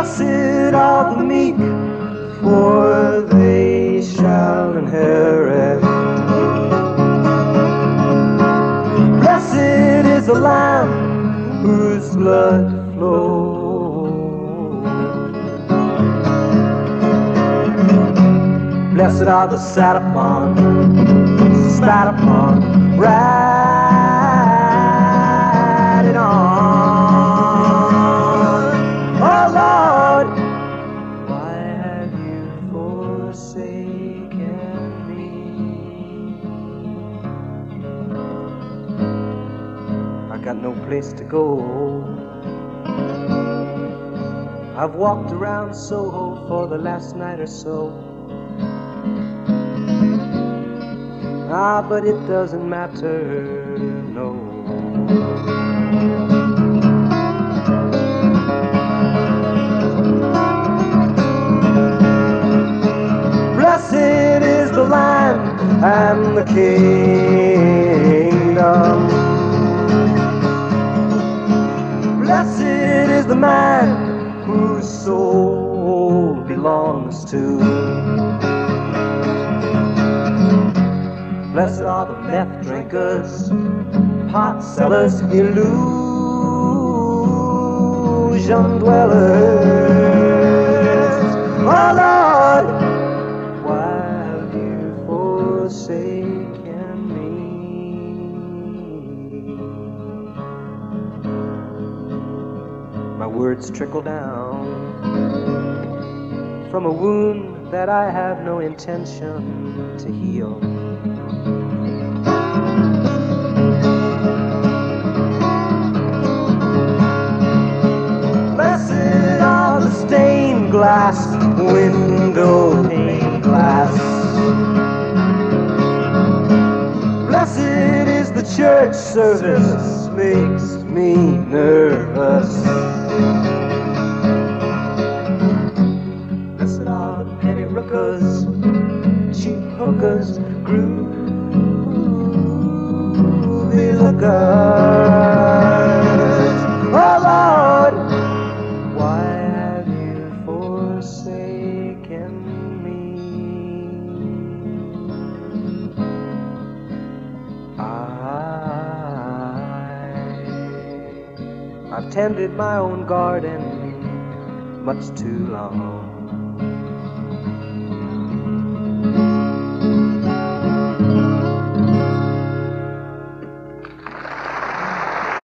Blessed are the meek, for they shall inherit. Blessed is the Lamb whose blood flows. Blessed are the sat upon, spat upon, ratted forsaken me? I got no place to go. I've walked around Soho for the last night or so. Ah, but it doesn't matter, no. And the kingdom. Blessed is the man whose soul belongs to. Blessed are the meth drinkers, pot sellers, illusion dwellers. Words trickle down from a wound that I have no intention to heal. Blessed are the stained glass window the church service makes me nervous. Are the penny rookers, cheap hookers, groovy lookers. I, I've tended my own garden much too long.